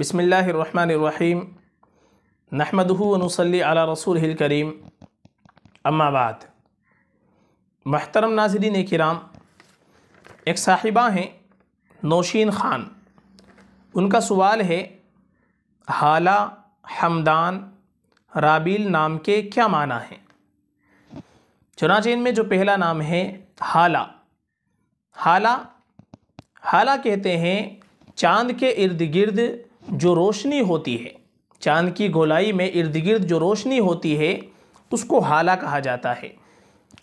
बसमीम नहमदहू वनसली अला रसूल करीम अम्माबाद महतरम नाजरीन कराम एक साहिबा हैं नौशीन ख़ान उनका सवाल है हाला हमदान राबिल नाम के क्या माना है चुनाचे इनमें जो पहला नाम है हाला हाला हाला कहते हैं चाँद के इर्द गिर्द जो रोशनी होती है, चाँद की गोलाई में इर्द गिर्द जो रोशनी होती है, उसको हाला कहा जाता है।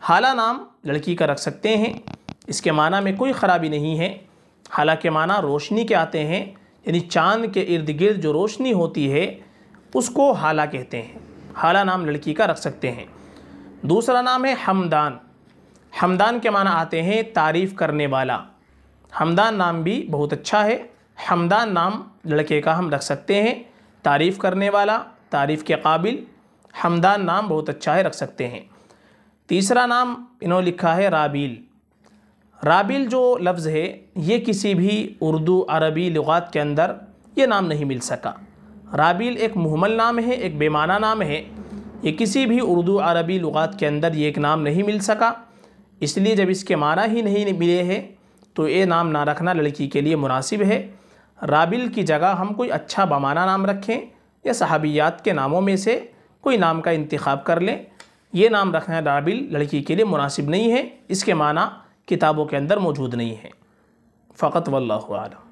हाला नाम लड़की का रख सकते हैं, इसके माना में कोई ख़राबी नहीं है। हाला के माना रोशनी के आते हैं, यानी चाँद के इर्द गिर्द जो रोशनी होती है, उसको हाला कहते हैं। हाला नाम लड़की का रख सकते हैं। दूसरा नाम है हमदान। हमदान के माना आते हैं तारीफ़ करने वाला। हमदान नाम भी बहुत अच्छा है। हमदान नाम लड़के का हम रख सकते हैं, तारीफ़ करने वाला, तारीफ़ के काबिल, हमदान नाम बहुत अच्छा है, रख सकते हैं। तीसरा नाम इन्होंने लिखा है राबील। राबिल जो लफ्ज़ है, ये किसी भी उर्दू, अरबी लुगात के अंदर ये नाम नहीं मिल सका। राबिल एक मुहमल नाम है, एक बेमाना नाम है। ये किसी भी उर्दू, अरबी लुगात के अंदर ये एक नाम नहीं मिल सका। इसलिए जब इसके माना ही नहीं मिले हैं तो ये नाम ना रखना लड़की के लिए मुनासिब है। राबिल की जगह हम कोई अच्छा बमाना नाम रखें या सहाबियात के नामों में से कोई नाम का इंतखब कर लें। ये नाम रखना राबिल लड़की के लिए मुनासिब नहीं है। इसके माना किताबों के अंदर मौजूद नहीं है। फ़कत वल्लम